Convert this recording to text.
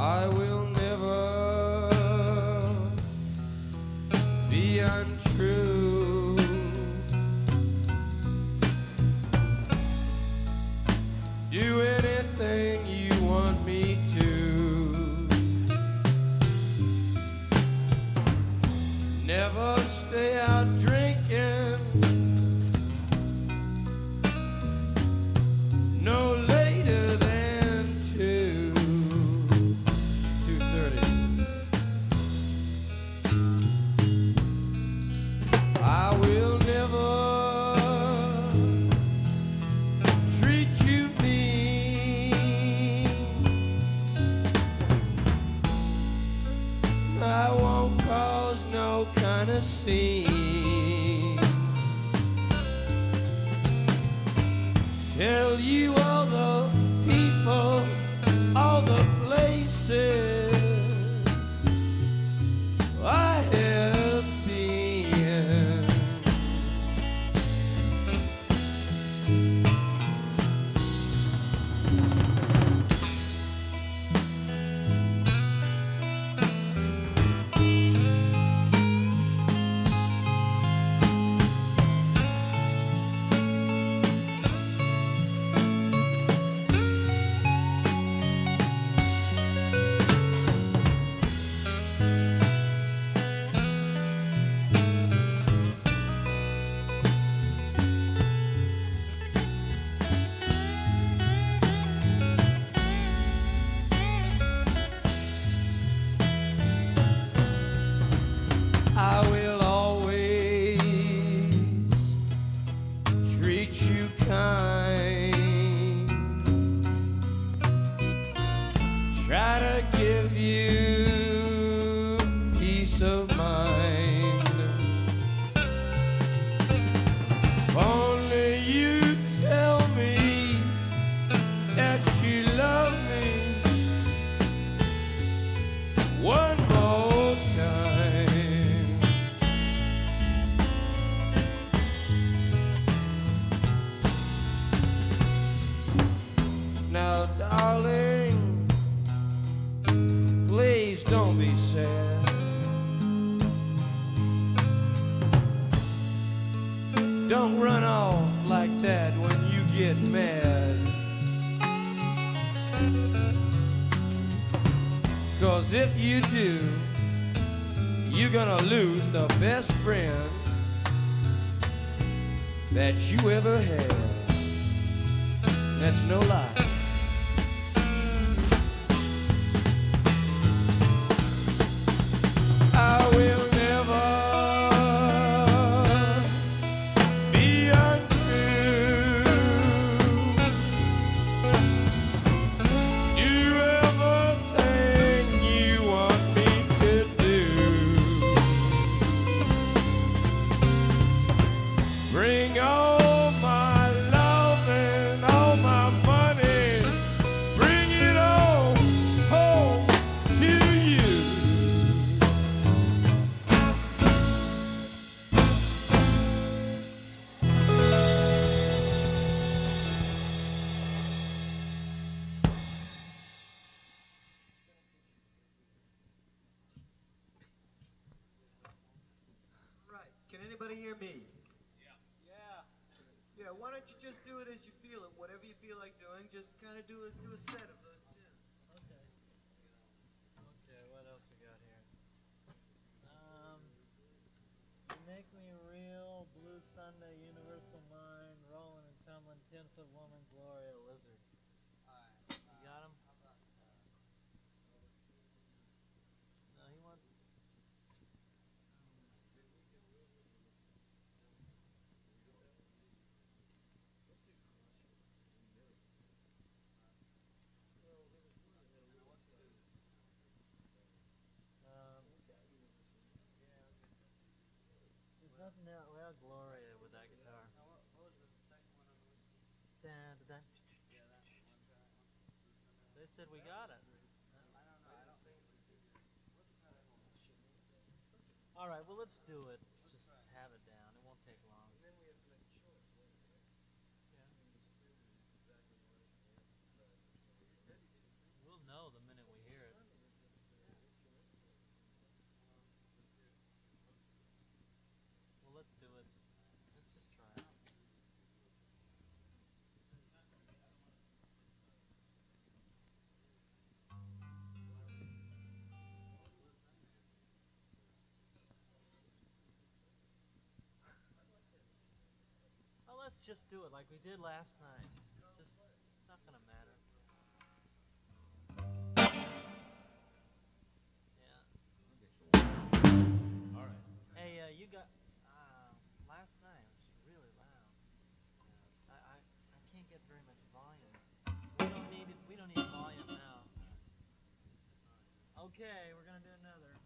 I will I won't cause no kind of scene. Tell you treat please don't be sad. Don't run off like that when you get mad. Cause if you do, you're gonna lose the best friend that you ever had. That's no lie. Can anybody hear me? Yeah. Yeah. Yeah. Why don't you just do it as you feel it? Whatever you feel like doing, just kind of do a do a set of those tunes. Okay. Okay, what else we got here? Um, you make me real, Blue Sunday, Universal Mind, Rolling and Tumbling, Ten Foot Woman, Gloria, Lizard. You got him? No, he wants. Um, there's nothing out. Well, Gloria with that guitar. Dun, dun, dun, They said we got it. All right, well let's do it. Just have it down. Let's just do it like we did last night. Just, not gonna matter. Yeah. All right. Hey, uh, you got. Uh, last night was really loud. I, I, I can't get very much volume. We don't need. We don't need volume now. Okay, we're gonna do another.